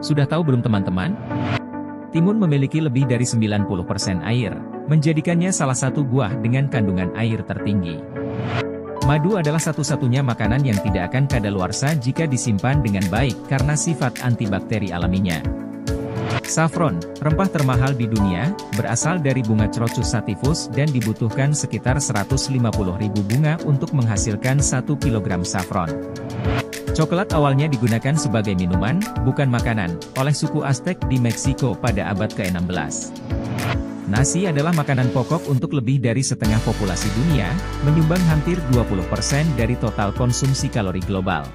Sudah tahu belum teman-teman? Timun memiliki lebih dari 90% air, menjadikannya salah satu buah dengan kandungan air tertinggi. Madu adalah satu-satunya makanan yang tidak akan kadaluarsa jika disimpan dengan baik karena sifat antibakteri alaminya. Saffron, rempah termahal di dunia, berasal dari bunga Crocus sativus dan dibutuhkan sekitar 150.000 bunga untuk menghasilkan 1 kg saffron. Coklat awalnya digunakan sebagai minuman, bukan makanan, oleh suku Aztec di Meksiko pada abad ke-16. Nasi adalah makanan pokok untuk lebih dari setengah populasi dunia, menyumbang hampir 20% dari total konsumsi kalori global.